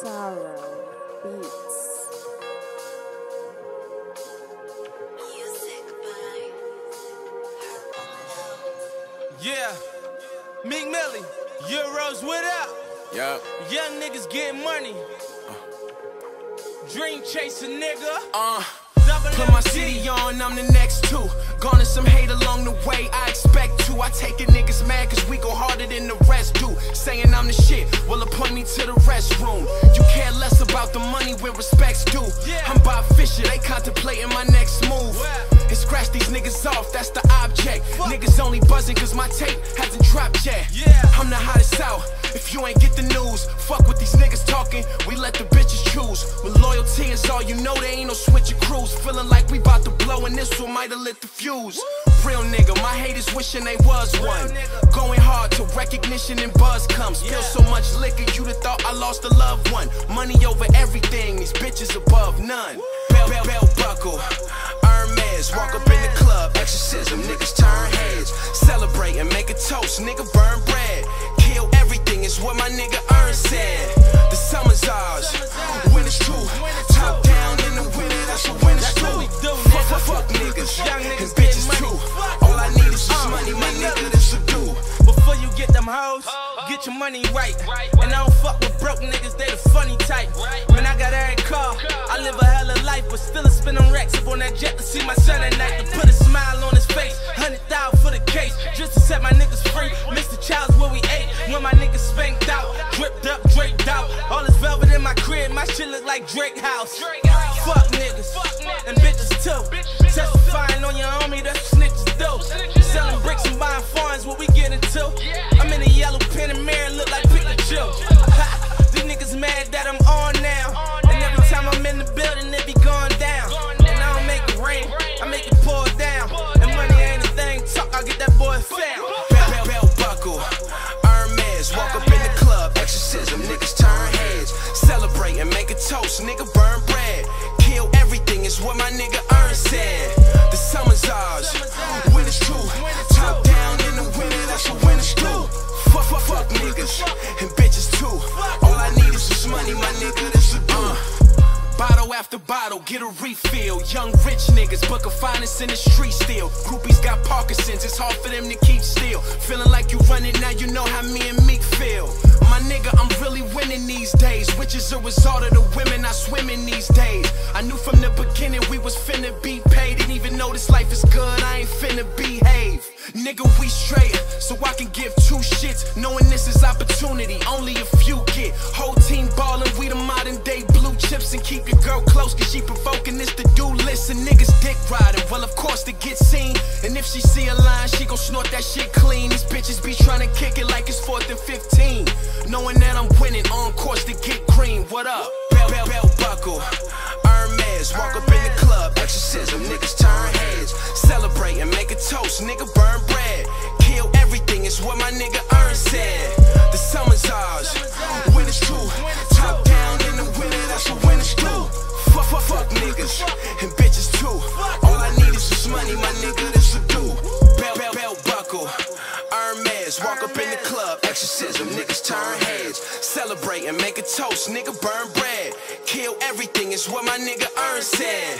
Sorrow Beats. Music by Yeah, Meek Millie, Euroz, what up? Yup. Young niggas getting money. Dream chaser, nigga. Uh. Put my city on, I'm the next two. Garner some hate along the way, I expect to. I take a niggas mad cause we go harder than the rest do. Saying I'm the shit, will appoint me to the You care less about the money when respects due. Yeah. I'm Bob Fisher, they contemplating my next move. And scratch these niggas off, that's the object. Niggas only buzzing cause my tape hasn't dropped yet. Yeah. I'm the hottest out. If you ain't get the news, fuck what these niggas talking. We let the choose. When loyalty is all you know, there ain't no switch of crews. Feeling like we bout to blow, and this one might have lit the fuse. Real nigga, my haters wishing they was one. Going hard till recognition and buzz comes. Yeah. so much liquor, you'd have thought I lost a loved one. Money over everything, these bitches above none. Bell, bell, bell buckle. Hermes, walk up in the club, exorcism, niggas turn heads. Celebrate and make a toast, nigga burn bread. Kill everything is what my nigga Earn said. Summer's ours, when it's true. Top down in the winter, that's what when it's true. we do, Fuck, fuck, fuck niggas, Young and niggas bitches too. All I need is just Uh, money, my nigga. this will do. Before you get them hoes, get your money right. And I don't fuck with broke niggas, they the funny type. Man, I got every car. I live a hell of life, but still a spinning racks up on that jet to see my son at night. To put a smile on his face, hundred thousand for the case, just to set my niggas free. Mr. Child's where we ate when my niggas spanked like Drake House. Fuck after bottle, get a refill. Young rich niggas, book of finest in the street still. Groupies got Parkinson's, it's hard for them to keep still. Feeling like you run it now, you know how me and Meek feel. My nigga, I'm really winning these days, which is a result of the women I swim in these days. I knew from the beginning we was finna be paid. Didn't even know this life is good, I ain't finna behave. Nigga, we straight, so I can give two shits. Knowing this is opportunity, only a few get. Whole team ballin', we the close, cause she provoking this to do list. And niggas dick riding, well, of course, to get seen. And if she see a line, she gon' snort that shit clean. These bitches be tryna kick it like it's 4th and 15. Knowing that I'm winning, on course to get green. What up? Bell, bell, bell buckle. Hermes, walk up in the club, exorcism, niggas turn heads. Celebrate and make a toast, nigga burn Hermes, walk up in the club, exorcism, niggas turn heads. Celebrate and make a toast, nigga burn bread. Kill everything is what my nigga Earn said.